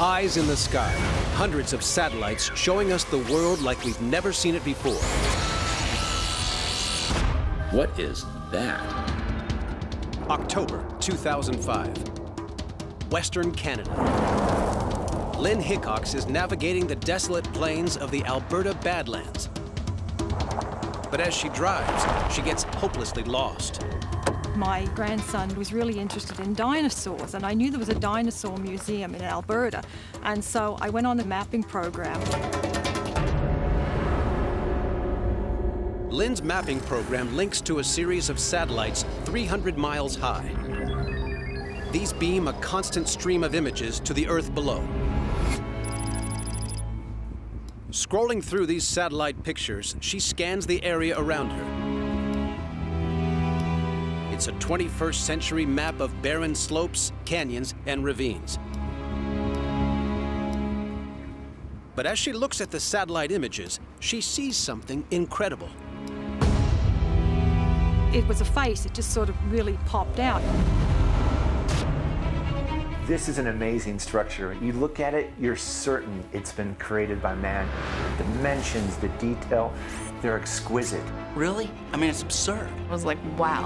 Eyes in the sky, hundreds of satellites showing us the world like we've never seen it before. What is that? October 2005. Western Canada. Lynn Hickox is navigating the desolate plains of the Alberta Badlands. But as she drives, she gets hopelessly lost. My grandson was really interested in dinosaurs, and I knew there was a dinosaur museum in Alberta, and so I went on the mapping program. Lynn's mapping program links to a series of satellites 300 miles high. These beam a constant stream of images to the Earth below. Scrolling through these satellite pictures, she scans the area around her. It's a 21st century map of barren slopes, canyons, and ravines. But as she looks at the satellite images, she sees something incredible. It was a face, it just sort of really popped out. This is an amazing structure. You look at it, you're certain it's been created by man. The dimensions, the detail, they're exquisite. Really? I mean, it's absurd. I was like, wow.